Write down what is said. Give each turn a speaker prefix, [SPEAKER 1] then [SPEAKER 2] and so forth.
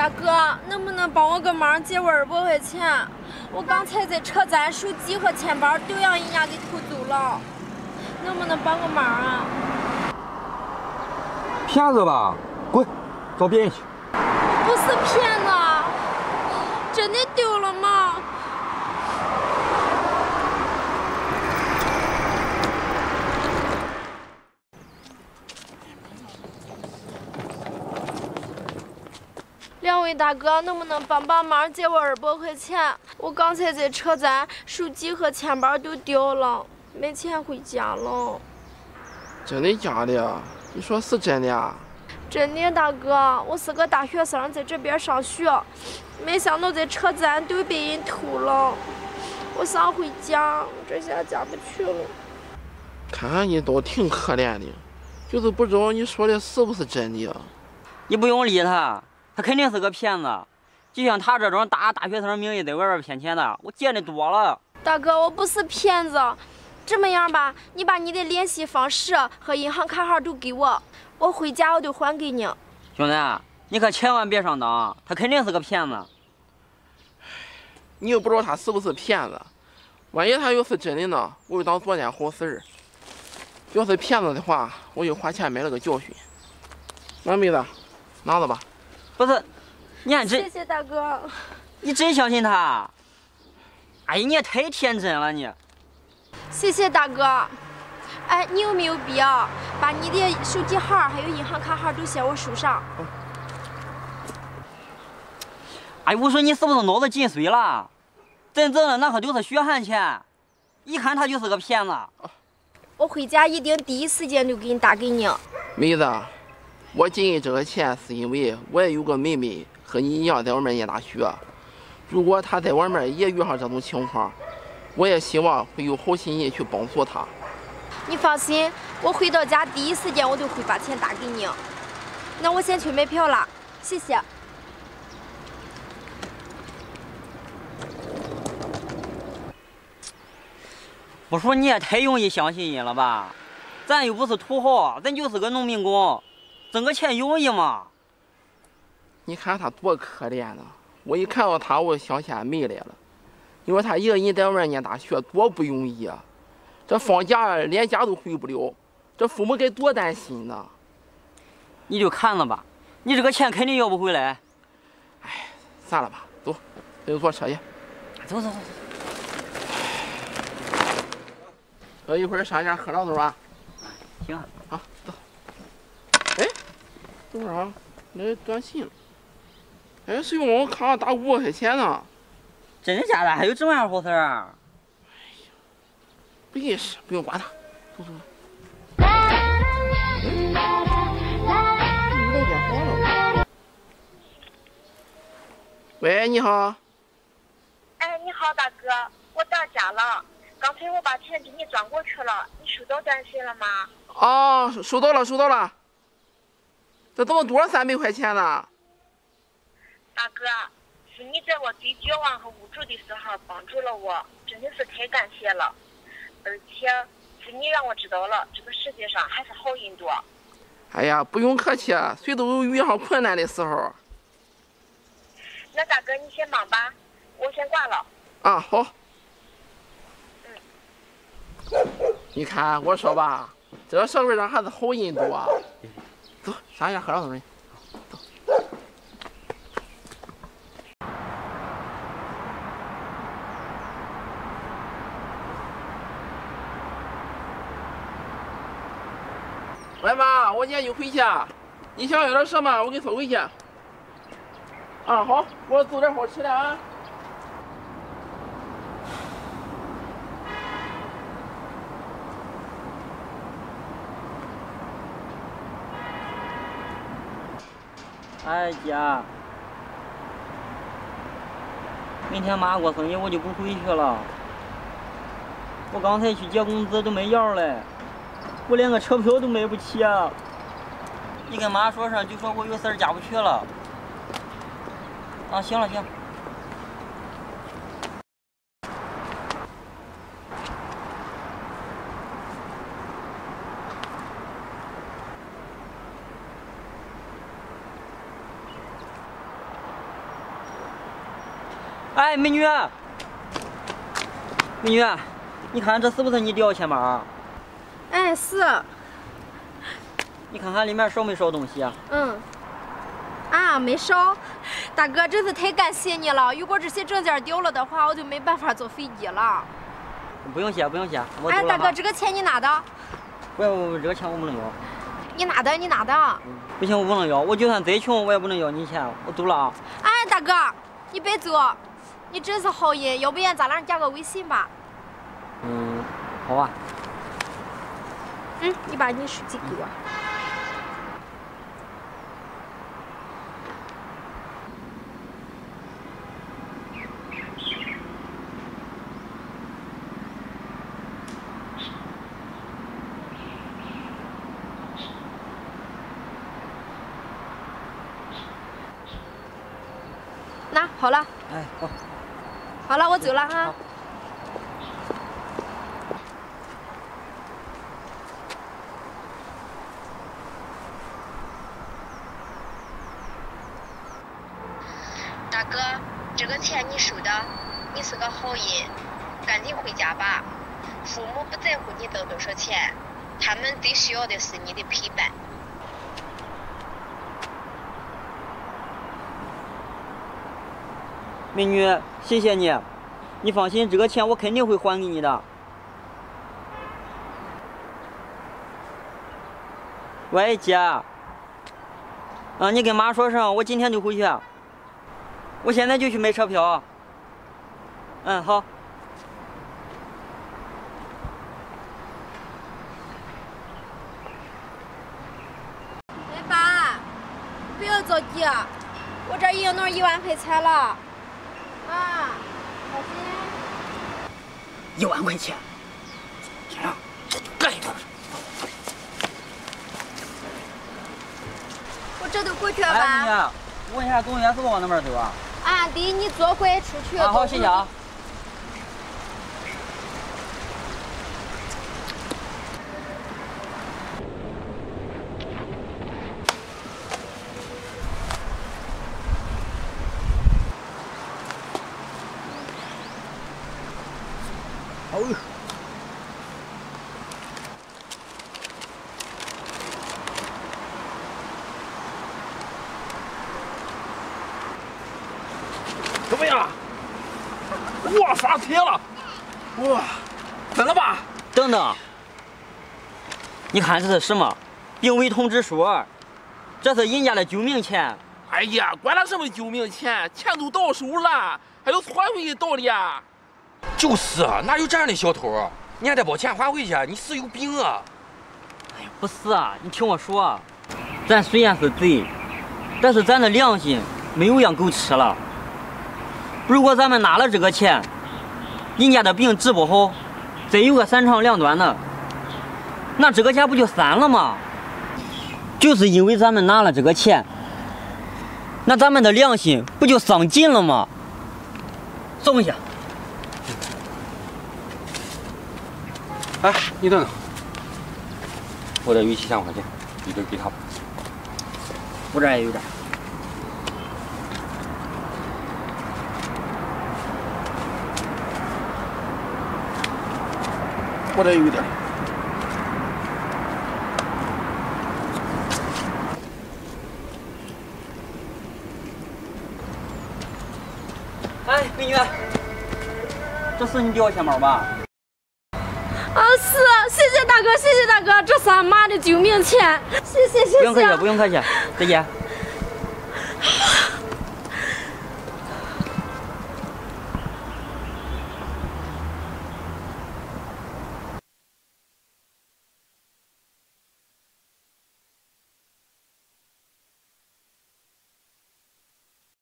[SPEAKER 1] 大哥，能不能帮我个忙，借我二百块钱？我刚才在车站，手机和钱包都让人家给偷走了，能不能帮个忙啊？
[SPEAKER 2] 骗子吧，滚，找别人去。
[SPEAKER 1] 不是骗子，真的丢了吗？两位大哥，能不能帮帮忙，借我二百块钱？我刚才在车站，手机和钱包都掉了，没钱回家了。
[SPEAKER 3] 真的假的？你说是真的啊？
[SPEAKER 1] 真的，大哥，我是个大学生，在这边上学，没想到在车站都被人偷了。我想回家，这下家不去了。
[SPEAKER 3] 看看你倒挺可怜的，就是不知道你说的是不是真的。
[SPEAKER 4] 你不用理他。他肯定是个骗子，就像他这种打大学生名义在外边骗钱的，我见的多了。
[SPEAKER 1] 大哥，我不是骗子，这么样吧，你把你的联系方式和银行卡号都给我，我回家我就还给你。
[SPEAKER 4] 兄弟，你可千万别上当，他肯定是个骗子。
[SPEAKER 3] 你又不知道他是不是骗子，万一他要是真的呢？我就当做件好事儿。要是骗子的话，我就花钱买了个教训。那妹子，拿着吧。
[SPEAKER 4] 不是，你还真
[SPEAKER 1] 谢谢大哥，
[SPEAKER 4] 你真相信他？哎呀，你也太天真了你。
[SPEAKER 1] 谢谢大哥。哎，你有没有必要把你的手机号还有银行卡号都写我手上？
[SPEAKER 4] 哎，我说你是不是脑子进水了？真正的那可就是血汗钱，一看他就是个骗子。
[SPEAKER 1] 我回家一定第一时间就给你打给你。
[SPEAKER 3] 妹子。我借你这个钱，是因为我也有个妹妹和你一样在外面念大学。如果她在外面也遇上这种情况，我也希望会有好心人去帮助她。
[SPEAKER 1] 你放心，我回到家第一时间我就会把钱打给你。那我先去买票了，谢谢。
[SPEAKER 4] 我说你也太容易相信人了吧？咱又不是土豪，咱就是个农民工。挣个钱容易吗？
[SPEAKER 3] 你看他多可怜呐！我一看到他，我想起俺妹来了。你说他一个人在外面念大学多不容易啊！这放假连家都回不了，这父母该多担心呢。
[SPEAKER 4] 你就看着吧，你这个钱肯定要不回来。
[SPEAKER 3] 哎，算了吧，走，咱就坐车去。
[SPEAKER 4] 走走走。
[SPEAKER 3] 走，一会儿上家喝两盅啊。
[SPEAKER 4] 行。
[SPEAKER 3] 等会儿啊，来短信。哎，谁用我卡上打五百块钱呢。
[SPEAKER 4] 真的假的？还有这么样好事儿？
[SPEAKER 3] 哎呀，不认识，不用管他。走走。喂，你好。
[SPEAKER 5] 哎，你好，大哥，我到家了。刚才我把钱给你转过去了，你收到短信了吗？
[SPEAKER 3] 哦，收到了，收到了。这怎么多了三百块钱呢？
[SPEAKER 5] 大哥，是你在我最绝望和无助的时候帮助了我，真的是太感谢了。而且是你让我知道了这个世界上还是好人多。
[SPEAKER 3] 哎呀，不用客气，谁都有遇上困难的时候。
[SPEAKER 5] 那大哥你先忙吧，我先挂了。
[SPEAKER 3] 啊，好。嗯。你看我说吧，这个社会上还是好人多。走，上家喝两盅。走。喂妈，我今天就回去。你想要点什么，我给你送回去。啊，好，我做点好吃的啊。
[SPEAKER 4] 哎姐，明天妈过生日，我就不回去了。我刚才去结工资都没药嘞，我连个车票都买不起啊！你跟妈说声，就说我有事儿家不去了。啊，行了行。哎，美女，美女，你看这是不是你掉钱包？
[SPEAKER 1] 哎，是，
[SPEAKER 4] 你看看里面少没少东西啊？
[SPEAKER 1] 嗯，啊，没少。大哥，真是太感谢你了。如果这些证件掉了的话，我就没办法坐飞机了。
[SPEAKER 4] 不用谢，不用谢，我
[SPEAKER 1] 哎，大哥，这个钱你拿的？
[SPEAKER 4] 不不不，这个钱我不能要。
[SPEAKER 1] 你拿的，你拿的。
[SPEAKER 4] 不行，我不能要，我就算再穷，我也不能要你钱，我走了啊。
[SPEAKER 1] 哎，大哥，你别走，你真是好人。要不然咱俩加个微信吧。
[SPEAKER 4] 嗯，好啊。
[SPEAKER 1] 嗯，你把你手机给我。那好了，
[SPEAKER 4] 哎，好。
[SPEAKER 1] 好了，我走了哈。
[SPEAKER 5] 大哥，这个钱你收的，你是个好人，赶紧回家吧。父母不在乎你得多少钱，他们最需要的是你的陪伴。
[SPEAKER 4] 美女，谢谢你，你放心，这个钱我肯定会还给你的。喂，姐，啊，你跟妈说声，我今天就回去，我现在就去买车票。嗯，好。
[SPEAKER 1] 哎，爸，不要着急，我这已经弄一万块钱了。啊，小心。
[SPEAKER 4] 一万块钱，行了，干一个。
[SPEAKER 1] 我这就过去了
[SPEAKER 4] 哎，
[SPEAKER 1] 吧？
[SPEAKER 4] 美女，问一下，总院是往那边走啊？
[SPEAKER 1] 啊，弟，你左拐出去。
[SPEAKER 4] 啊，好，谢谢啊。
[SPEAKER 3] 怎么样？哇，发财了！哇，真了吧？
[SPEAKER 4] 等等，你看这是什么？病危通知书，这是人家的救命钱。
[SPEAKER 3] 哎呀，管他什么救命钱，钱都到手了，还有还回去道理啊？
[SPEAKER 2] 就是啊，哪有这样的小偷啊？你还得把钱还回去，你是有病啊！
[SPEAKER 4] 哎呀，不是啊，你听我说啊，咱虽然是贼，但是咱的良心没有让狗吃了。如果咱们拿了这个钱，人家的病治不好，再有个三长两短的，那这个钱不就散了吗？就是因为咱们拿了这个钱，那咱们的良心不就丧尽了吗？松一下。
[SPEAKER 2] 哎，你等等，我这有七千块钱，你就给他吧。
[SPEAKER 4] 我这也有点。
[SPEAKER 3] 有点。
[SPEAKER 4] 哎，美女，这是你掉钱包吧？
[SPEAKER 1] 啊，是，谢谢大哥，谢谢大哥，这是俺妈的救命钱，谢谢谢谢。
[SPEAKER 4] 不用客气，不用客气，再见。